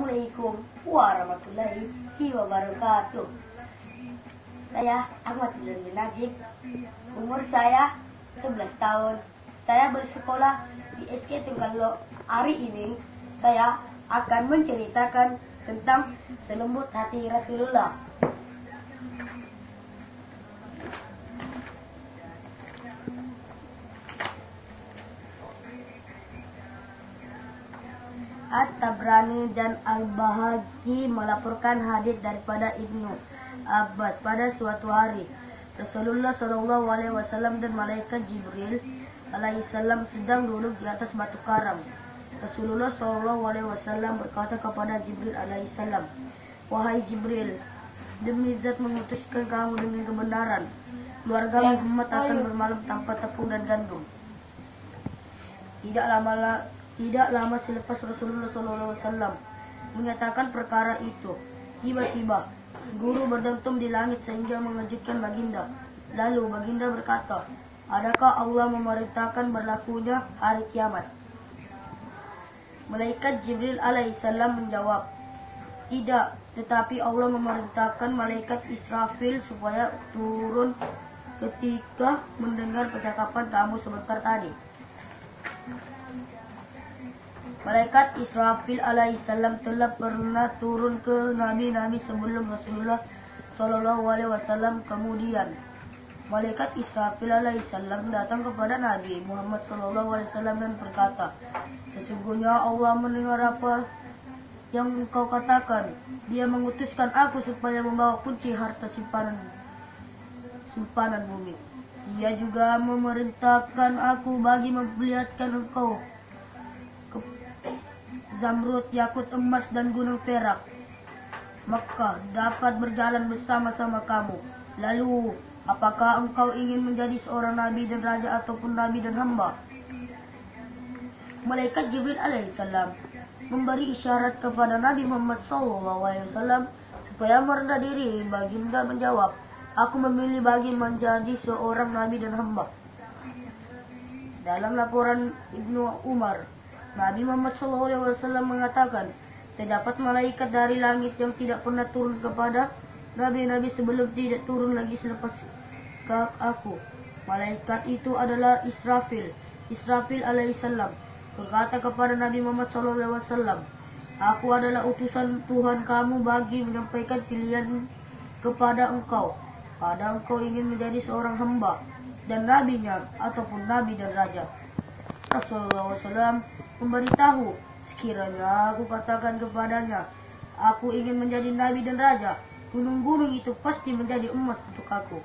Assalamualaikum warahmatullahi wabarakatuh. Saya Ahmad bin Najib. Umur saya 11 tahun. Saya bersekolah di SK Tunggallo. Hari ini saya akan menceritakan tentang selembut hati Rasulullah. At-Tabrani dan Al-Bahaqi melaporkan hadis daripada Ibnu Abbas pada suatu hari Rasulullah Shallallahu Alaihi Wasallam dan malaikat Jibril alaihissalam sedang duduk di atas batu karang. Rasulullah Shallallahu Alaihi Wasallam berkata kepada Jibril alaihissalam, wahai Jibril, demi zat mengutuskan kamu dengan kebenaran, keluarga Muhammad akan bermalam tanpa tepung dan gandum. Tidak lama tidak lama selepas Rasulullah SAW menyatakan perkara itu, tiba-tiba guru berdentum di langit sehingga mengejutkan baginda. Lalu baginda berkata, Adakah Allah memerintahkan berlakunya hari kiamat? Malaikat Jibril alaihissalam menjawab, Tidak, tetapi Allah memerintahkan malaikat Israfil supaya turun ketika mendengar percakapan kamu sebentar tadi. Malaikat Israfil alaihissalam telah pernah turun ke nabi-nabi sebelum Rasulullah Shallallahu alaihi wasallam kemudian Malaikat Israfil alaihissalam datang kepada Nabi Muhammad Shallallahu alaihi wasallam dan berkata, "Sesungguhnya Allah mendengar apa yang engkau katakan. Dia mengutuskan aku supaya membawa kunci harta simpanan simpanan bumi. Dia juga memerintahkan aku bagi memperlihatkan engkau zamrud, yakut emas, dan gunung perak. Maka dapat berjalan bersama-sama kamu. Lalu, apakah engkau ingin menjadi seorang nabi dan raja ataupun nabi dan hamba? Malaikat Jibril alaihissalam memberi isyarat kepada Nabi Muhammad SAW supaya merendah diri. Baginda menjawab, Aku memilih bagi menjadi seorang nabi dan hamba. Dalam laporan Ibnu Umar, Nabi Muhammad SAW mengatakan, terdapat malaikat dari langit yang tidak pernah turun kepada nabi-nabi sebelum tidak turun lagi selepas ke aku. Malaikat itu adalah Israfil. Israfil alaihissalam berkata kepada Nabi Muhammad SAW, Aku adalah utusan Tuhan kamu bagi menyampaikan pilihan kepada engkau. Pada engkau ingin menjadi seorang hamba dan nabinya ataupun nabi dan raja. Rasulullah SAW memberitahu, sekiranya aku katakan kepadanya, aku ingin menjadi nabi dan raja, gunung-gunung itu pasti menjadi emas untuk aku.